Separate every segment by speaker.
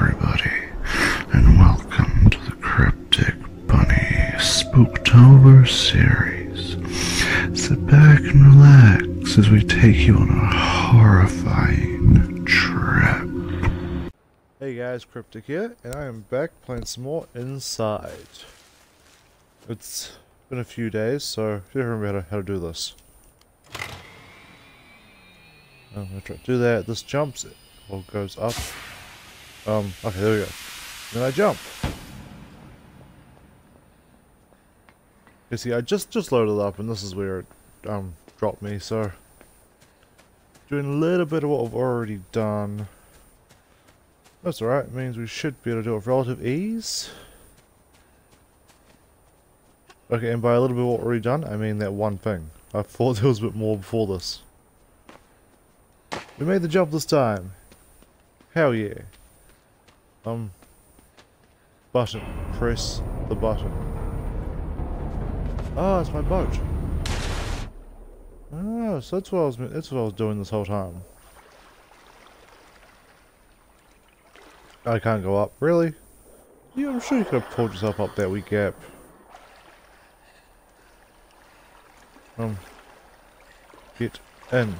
Speaker 1: everybody, and welcome to the Cryptic Bunny Spooktober series. Sit back and relax as we take you on a horrifying trip.
Speaker 2: Hey guys, Cryptic here, and I am back playing some more Inside. It's been a few days, so I remember how to, do this. I'm gonna try to do that. This jumps it, or goes up. Um, okay, there we go. Then I jump. You see, I just just loaded up, and this is where it um dropped me. So doing a little bit of what I've already done. That's alright, means we should be able to do it with relative ease. Okay, and by a little bit of what already done, I mean that one thing. I thought there was a bit more before this. We made the jump this time. Hell yeah. Um, button. Press the button. Ah, it's my boat. Ah, so that's what I was. That's what I was doing this whole time. I can't go up. Really? Yeah, I'm sure you could have pulled yourself up that wee gap. Um, get in.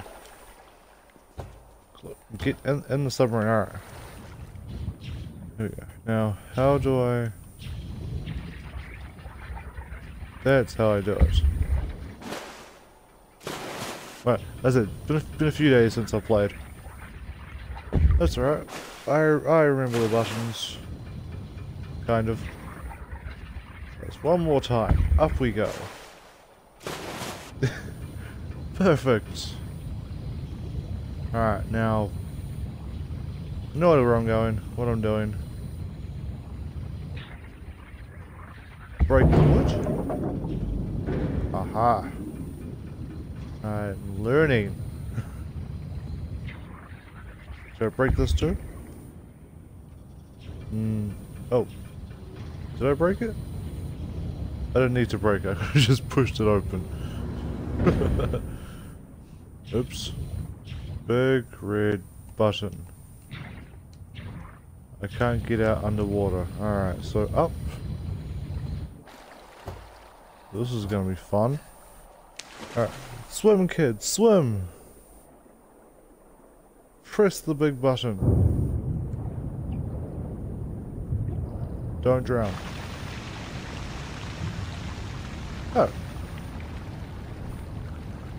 Speaker 2: Get in, in the submarine. Alright. Here we go. Now, how do I... That's how I do it. Right, that's it. Been a, been a few days since I played. That's alright. I, I remember the buttons. Kind of. Just one more time. Up we go. Perfect. Alright, now... Know where I'm going, what I'm doing. Break the wood. Aha. I'm learning. Should I break this too? Mm. Oh. Did I break it? I didn't need to break it. I just pushed it open. Oops. Big red button. I can't get out underwater. Alright, so up. This is gonna be fun. Alright. Swim, kids, swim! Press the big button. Don't drown. Oh.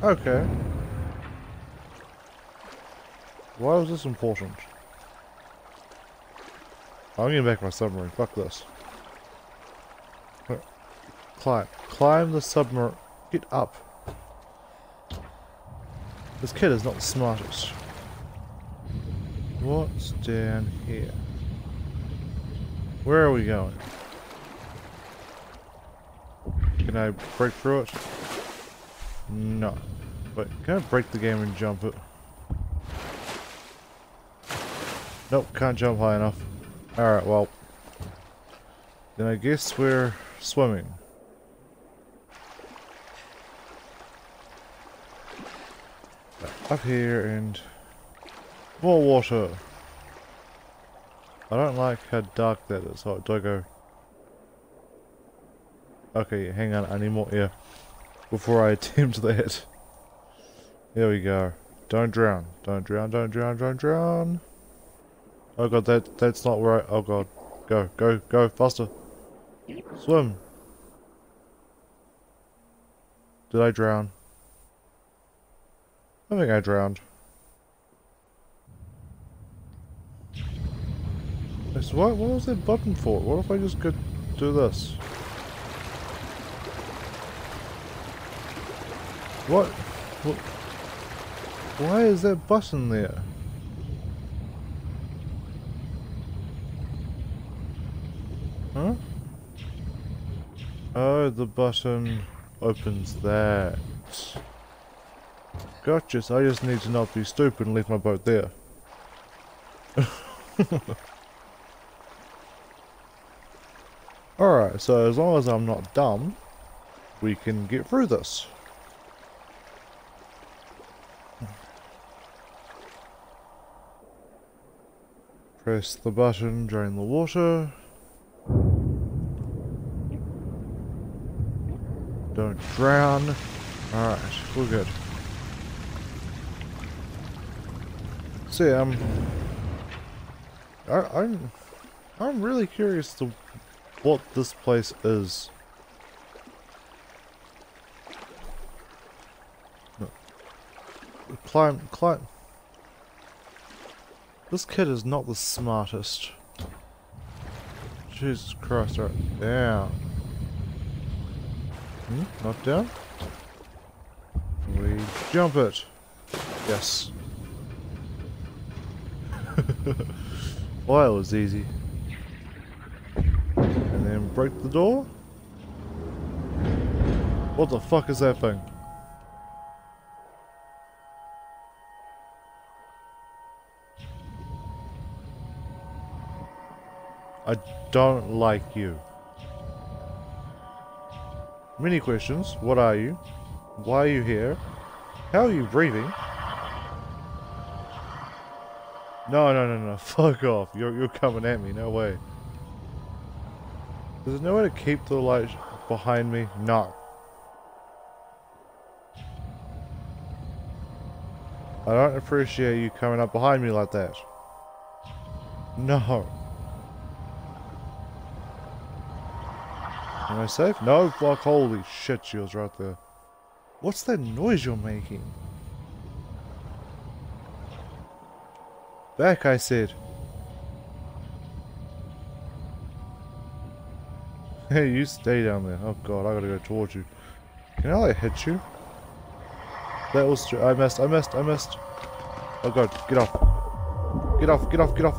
Speaker 2: Okay. Why was this important? I'm getting back my submarine. Fuck this. Climb. Climb the submarine. Get up. This kid is not the smartest. What's down here? Where are we going? Can I break through it? No. But can I break the game and jump it? Nope, can't jump high enough. Alright, well. Then I guess we're swimming. Up here and... More water! I don't like how dark that is. Oh, do I go... Okay, hang on, I need more air. Before I attempt that. There we go. Don't drown. Don't drown, don't drown, don't drown. Oh god, that that's not right. Oh god. Go, go, go, faster. Swim. Did I drown? I think I drowned. So what, what was that button for? What if I just could do this? What? what? Why is that button there? Huh? Oh, the button opens that. Gotcha, I just need to not be stupid and leave my boat there. Alright, so as long as I'm not dumb, we can get through this. Press the button, drain the water. Don't drown. Alright, we're good. See, um, I, I'm, I'm really curious to what this place is. Climb, climb. This kid is not the smartest. Jesus Christ, right down. Hmm? Not down? We jump it. Yes. Well, it was easy. And then break the door? What the fuck is that thing? I don't like you. Many questions. What are you? Why are you here? How are you breathing? No, no, no, no. Fuck off. You're, you're coming at me. No way. There's there no way to keep the light behind me? No. I don't appreciate you coming up behind me like that. No. Am I safe? No, fuck, holy shit, she was right there. What's that noise you're making? Back, I said. Hey, you stay down there. Oh god, I gotta go towards you. Can I like hit you? That was true. I missed, I missed, I missed. Oh god, get off. Get off, get off, get off.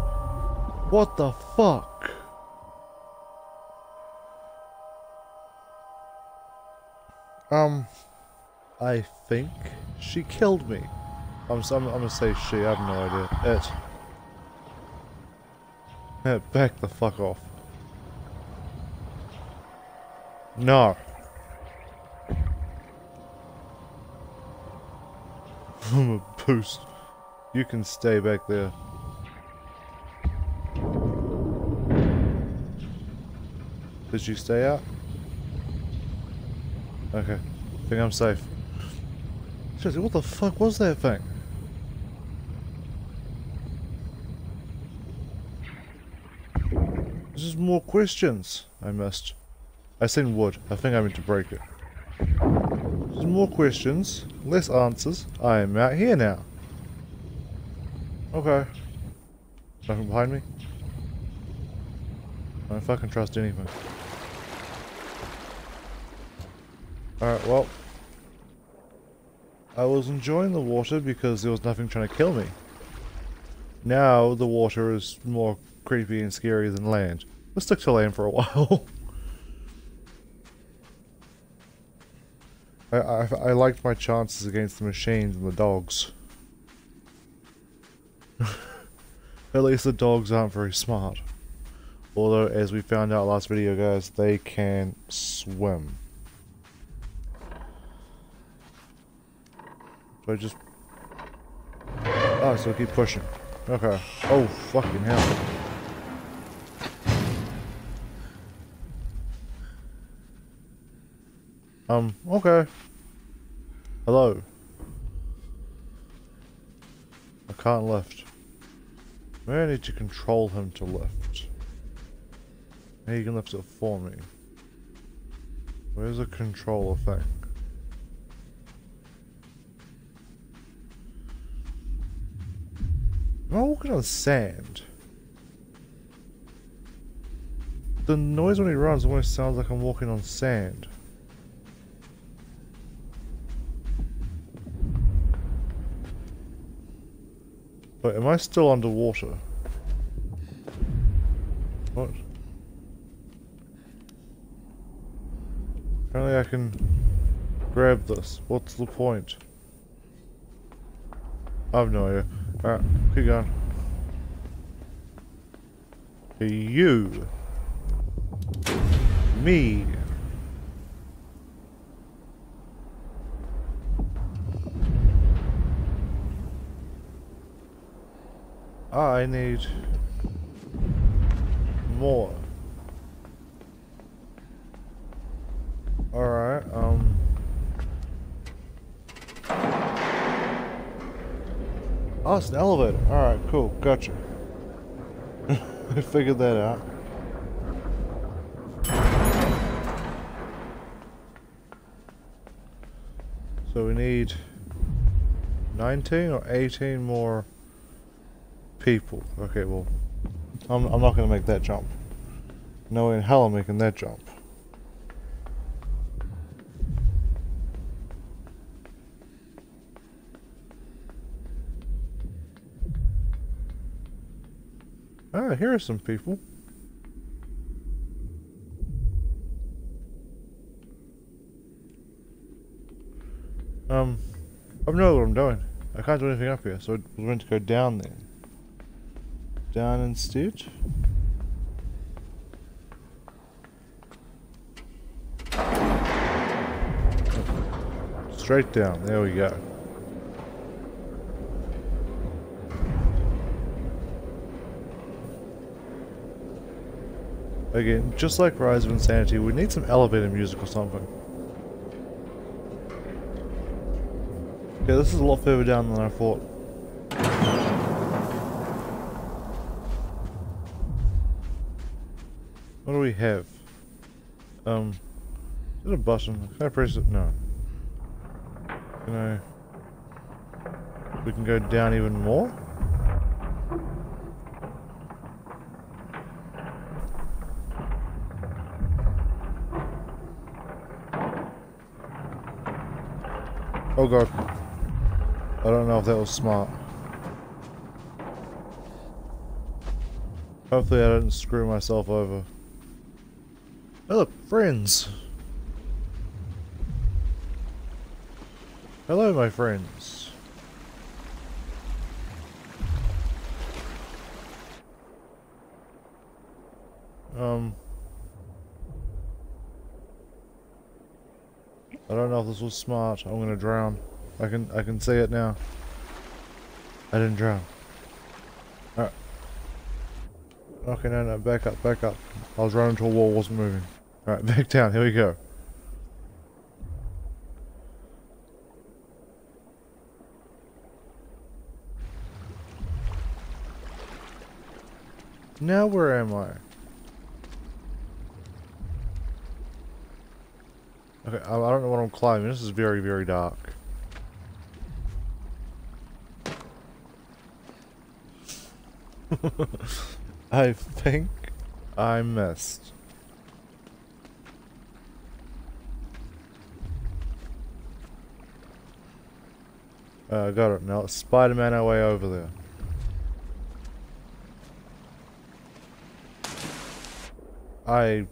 Speaker 2: What the fuck? Um, I think she killed me. I'm, I'm, I'm gonna say she, I have no idea. It. Back the fuck off. No. I'm a boost. You can stay back there. Did you stay out? Okay. I think I'm safe. What the fuck was that thing? This is more questions I must. I seen wood. I think I meant to break it. There's more questions, less answers. I am out here now. Okay. Nothing behind me? I don't fucking trust anything. Alright, well. I was enjoying the water because there was nothing trying to kill me. Now the water is more creepy and scary than land. Let's to land for a while. I, I, I liked my chances against the machines and the dogs. At least the dogs aren't very smart. Although, as we found out last video, guys, they can swim. Do I just... Oh, so keep pushing. Okay. Oh, fucking hell. Um, okay. Hello. I can't lift. Maybe I need to control him to lift. Maybe he can lift it for me. Where's the controller thing? Am I walking on sand? The noise when he runs almost sounds like I'm walking on sand. Wait, am I still underwater? What? Apparently I can grab this. What's the point? I have no idea. Alright, keep going. You. Me. I need more. Alright, um... Oh, it's an elevator. Alright, cool. Gotcha. I figured that out. So we need 19 or 18 more people. Okay, well, I'm, I'm not going to make that jump. No way in hell I'm making that jump. Ah, here are some people. Um, I don't know what I'm doing. I can't do anything up here, so we're going to go down there. Down instead. Straight down, there we go. Again, just like Rise of Insanity, we need some elevator music or something. Okay, this is a lot further down than I thought. We have? Um, is it a button? Can I press it? No. Can I... We can go down even more? Oh god. I don't know if that was smart. Hopefully I didn't screw myself over. Look, friends! Hello my friends. Um... I don't know if this was smart. I'm gonna drown. I can I can see it now. I didn't drown. Alright. Okay, no, no, back up, back up. I was running into a wall, wasn't moving. Alright, back down, here we go. Now where am I? Okay, I, I don't know what I'm climbing. This is very, very dark. I think I missed. Uh, got it. Now Spider-Man our way over there. I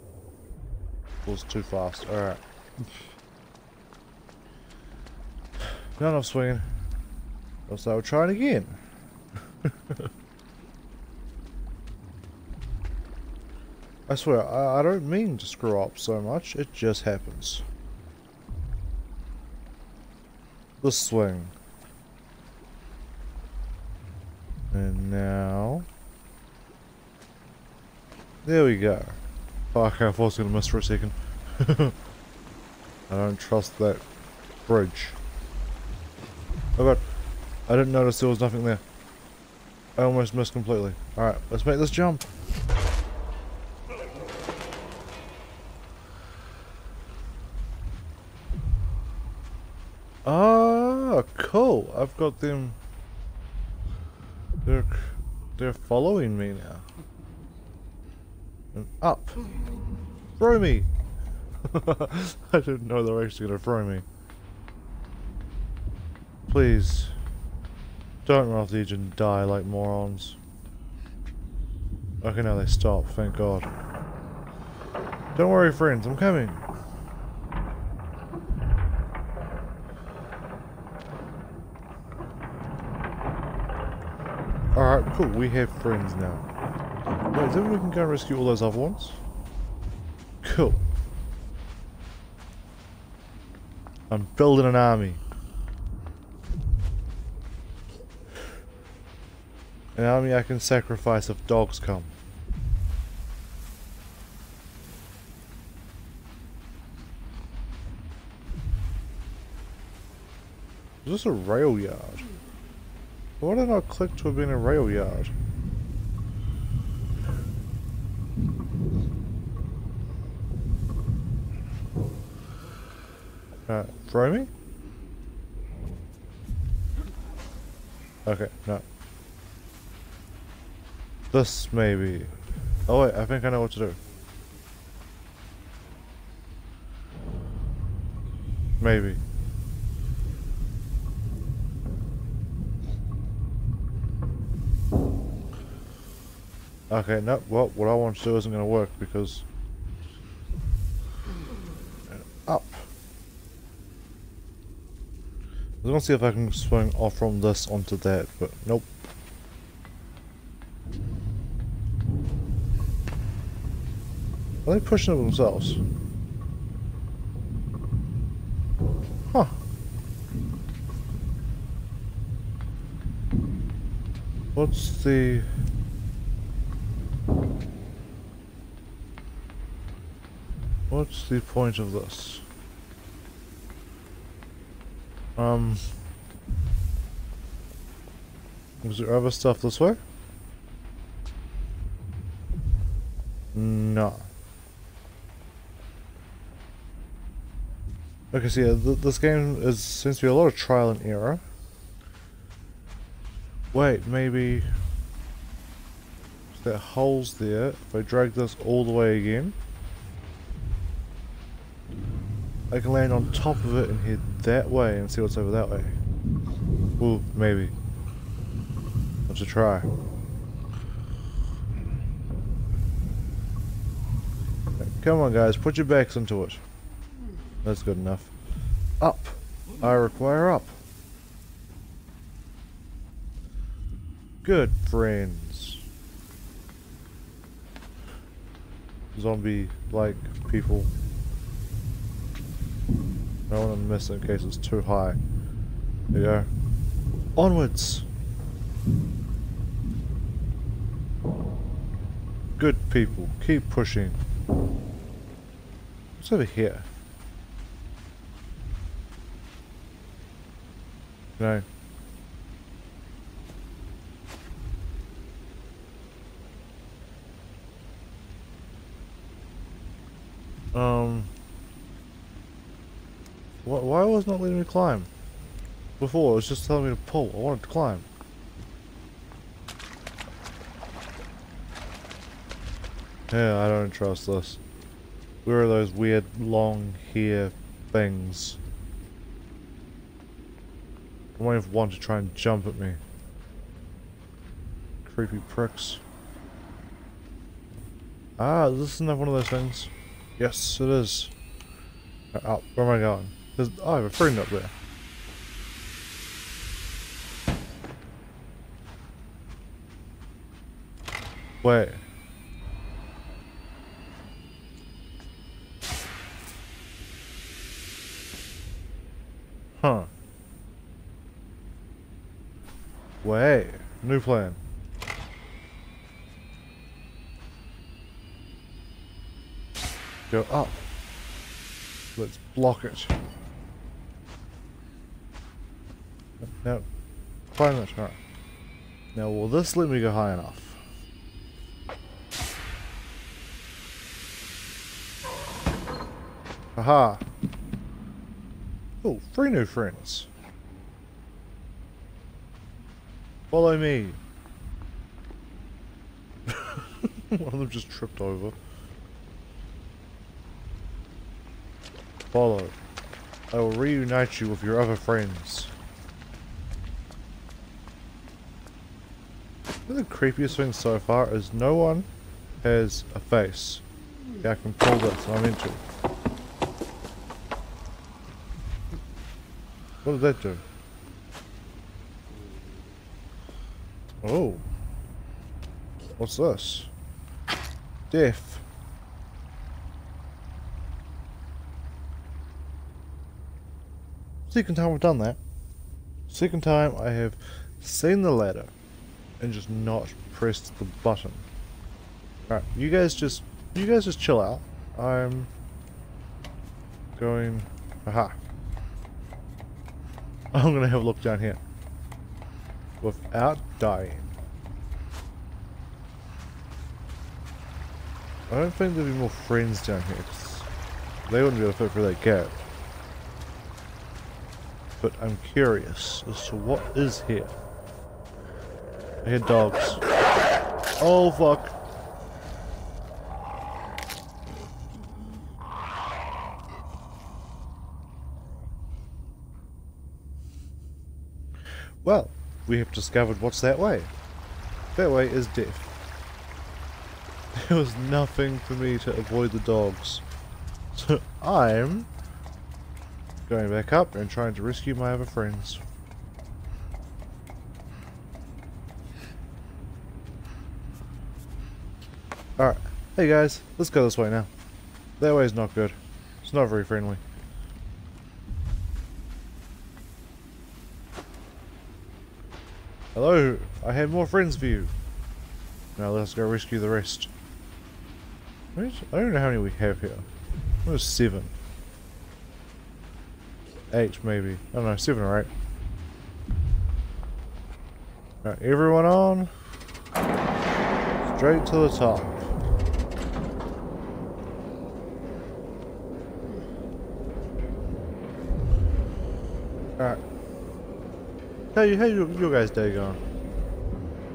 Speaker 2: was too fast. Alright. Not enough swinging. So I'll try it again. I swear, I, I don't mean to screw up so much, it just happens. The swing. And now... There we go. Fuck, I thought I was gonna miss for a second. I don't trust that bridge. Oh god. I didn't notice there was nothing there. I almost missed completely. Alright, let's make this jump. Ah, cool. I've got them. They're, they're following me now. And up. Throw me. I didn't know they were actually going to throw me. Please. Don't run off the edge and die like morons. Okay, now they stop, thank god. Don't worry, friends, I'm coming. Cool, we have friends now. Wait, then we can go rescue all those other ones? Cool. I'm building an army. An army I can sacrifice if dogs come. Is this a rail yard? Why did I click to have been a rail yard? Uh, throw me? Okay, no. This maybe. Oh wait, I think I know what to do. Maybe. Okay, no, well, what I want to do isn't going to work because... Up. I was going to see if I can swing off from this onto that, but nope. Are they pushing it themselves? Huh. What's the... What's the point of this? Um... Was there other stuff this way? No. Okay, so yeah, th this game is seems to be a lot of trial and error. Wait, maybe... Holes there. If I drag this all the way again... I can land on top of it and head that way and see what's over that way. Ooh, maybe. Let's try. Come on guys, put your backs into it. That's good enough. Up! I require up. Good friends. Zombie-like people. I don't want to miss it in case it's too high. There you go. Onwards! Good people, keep pushing. What's over here? No. Um. Wh why was not letting me climb? Before, it was just telling me to pull. I wanted to climb. Yeah, I don't trust this. Where are those weird long hair things? I wonder if one to try and jump at me. Creepy pricks. Ah, this is another one of those things. Yes, it is. Uh, oh, where am I going? There's, oh, I have a friend up there. Wait. Huh. Way. New plan. Go up. Let's block it. No. Climb that. Alright. Now, will this let me go high enough? Aha! Oh, three new friends. Follow me. One of them just tripped over. Follow. I will reunite you with your other friends. The creepiest thing so far is no one has a face. Yeah, I can pull this, I'm into. What did that do? Oh. What's this? Death. Second time I've done that. Second time I have seen the ladder and just not pressed the button. Alright, you guys just you guys just chill out. I'm going aha. I'm gonna have a look down here. Without dying. I don't think there'll be more friends down here. They wouldn't be able to fit through that gap. But I'm curious as to what is here. I hear dogs. Oh fuck. Well, we have discovered what's that way. That way is death. There was nothing for me to avoid the dogs. So I'm going back up and trying to rescue my other friends. Alright, hey guys, let's go this way now. That way is not good. It's not very friendly. Hello, I have more friends for you. Now let's go rescue the rest. I don't know how many we have here. Where's seven? Eight, maybe. I don't know, seven or eight. Alright, everyone on. Straight to the top. Alright. How you, how you, you guys day going?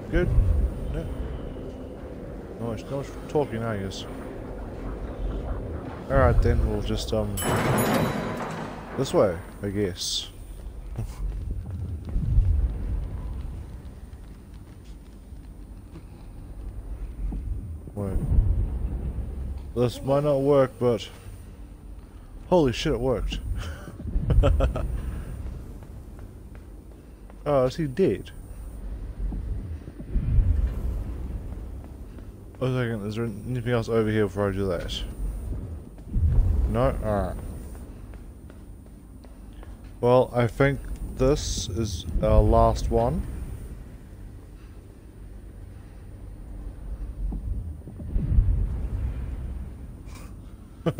Speaker 2: Good? Yeah. No much, no much talking, I guess. Alright then, we'll just, um... This way, I guess. Wait. This might not work, but... Holy shit, it worked. oh, is he dead? Oh, second, is there anything else over here before I do that? No? Alright. Well, I think this is our last one.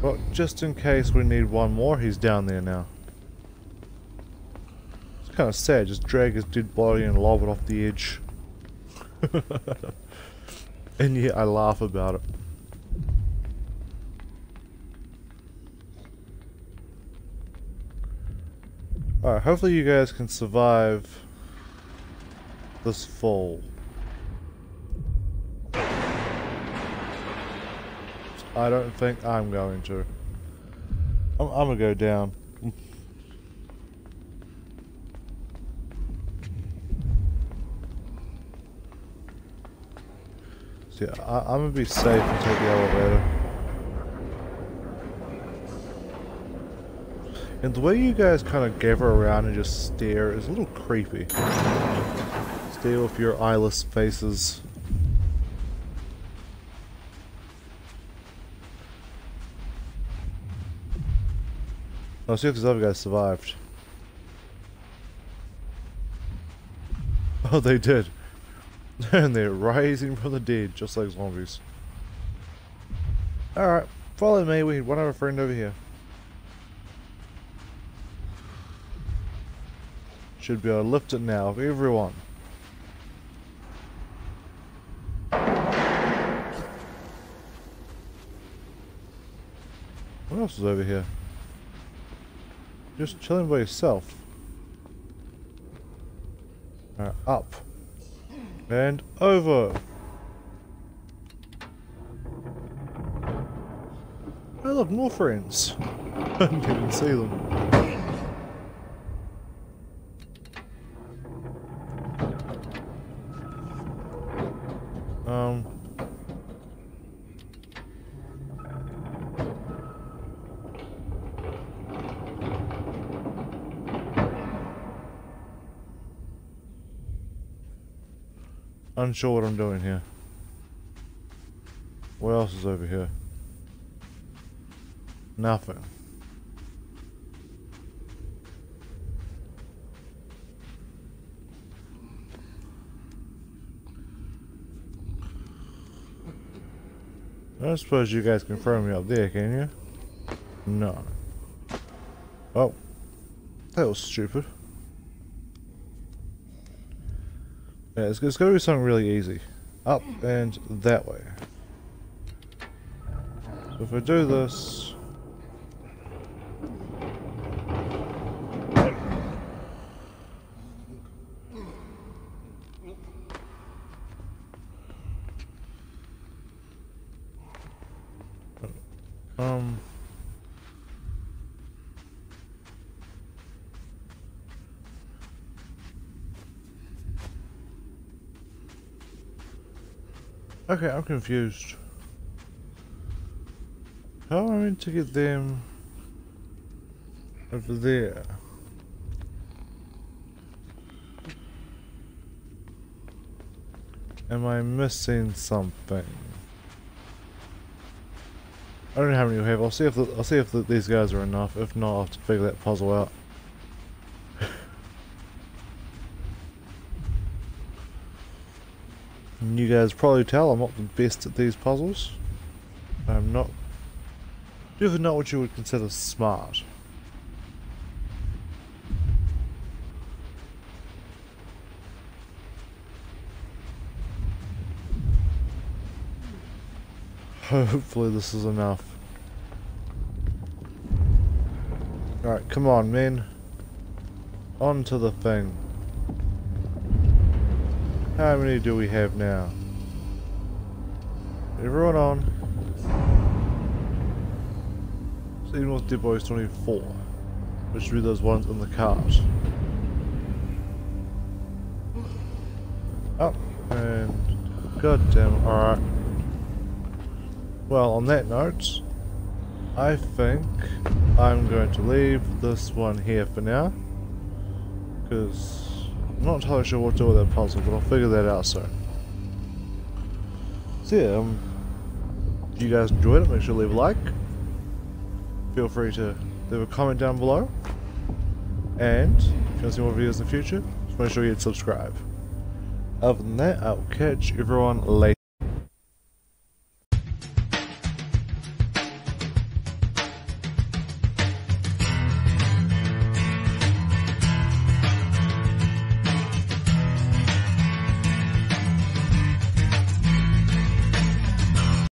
Speaker 2: well, just in case we need one more, he's down there now. It's kind of sad, just drag his dead body and lob it off the edge. and yet I laugh about it. Alright, hopefully you guys can survive this fall. I don't think I'm going to. I'm, I'm gonna go down. Yeah, I, I'm gonna be safe and take the elevator. And the way you guys kind of gather around and just stare is a little creepy. Stare with your eyeless faces. Oh, see if these other guys survived. Oh, they did. and they're rising from the dead, just like zombies. Alright, follow me. We had one other friend over here. Should be able to lift it now, everyone. What else is over here? Just chilling by yourself. Up. And over. Oh look, more friends. I didn't even see them. Um. Unsure what I'm doing here. What else is over here? Nothing. I suppose you guys can throw me up there, can you? No. Oh. That was stupid. Yeah, it's, gotta be something really easy. Up and that way. So if I do this... Um... Okay, I'm confused. How am I meant to get them over there? Am I missing something? I don't know how many we have. I'll see if the, I'll see if the, these guys are enough. If not, I'll have to figure that puzzle out. And you guys probably tell I'm not the best at these puzzles. I'm not definitely not what you would consider smart. Hopefully this is enough. Alright, come on men. On to the thing. How many do we have now? Everyone on. Seen North Dead Boys 24. Which should be those ones in the cart. Up oh, and god damn alright. Well on that note I think I'm going to leave this one here for now. Because I'm not entirely sure what to do with that puzzle, but I'll figure that out soon. So yeah, um, if you guys enjoyed it, make sure to leave a like. Feel free to leave a comment down below. And if you want to see more videos in the future, just make sure you hit subscribe. Other than that, I'll catch everyone later.